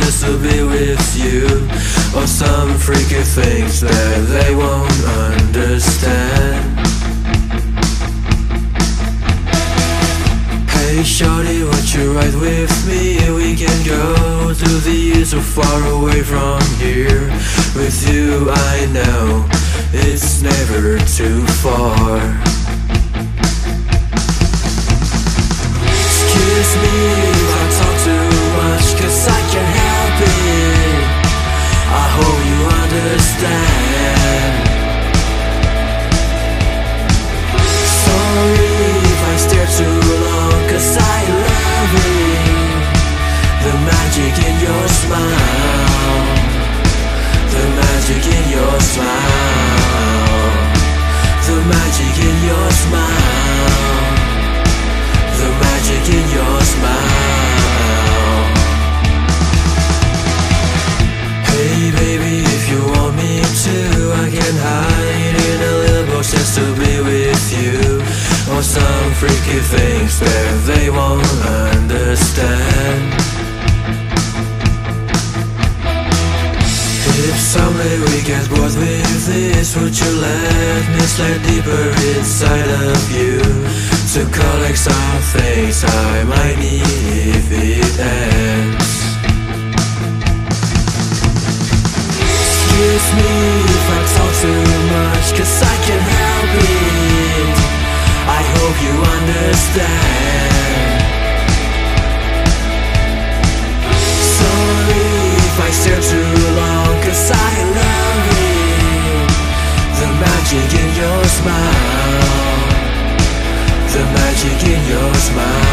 just to be with you. Or some freaky things that they won't understand. Hey shorty, won't you ride with me? We can go to the so far away from here. With you I know it's never too far The magic in your smile. The magic in your smile. Hey baby, if you want me to I can hide in a little box just to be with you. Or some freaky things that they won't understand we get with this Would you let me slide deeper inside of you. To collect some things I might need if it ends. Excuse me if I talk too much Cause I can't help it. I hope you understand magic in your smile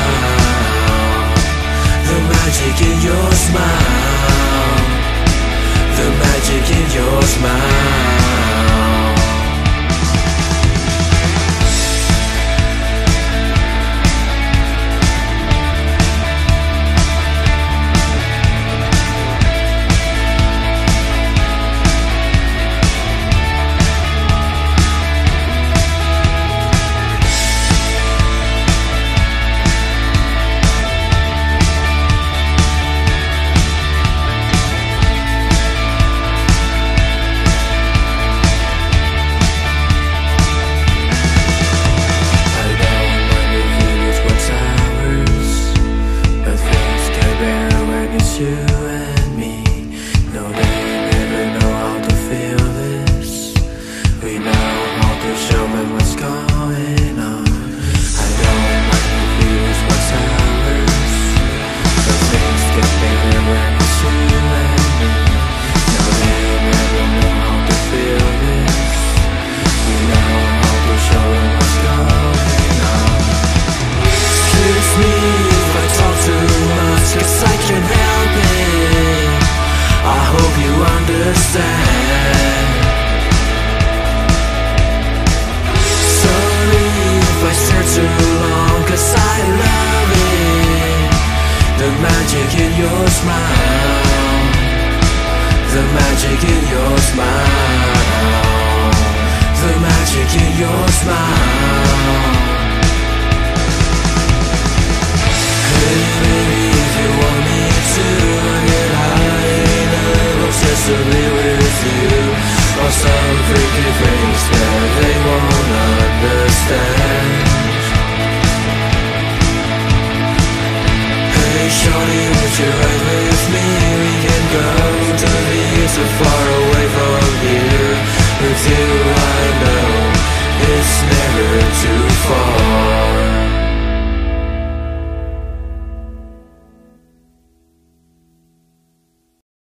smile. The magic in your smile. The magic in your smile. Hey baby, if you want me to get high. In a be with you. Or some freaky things so far away from here. With you I know it's never too far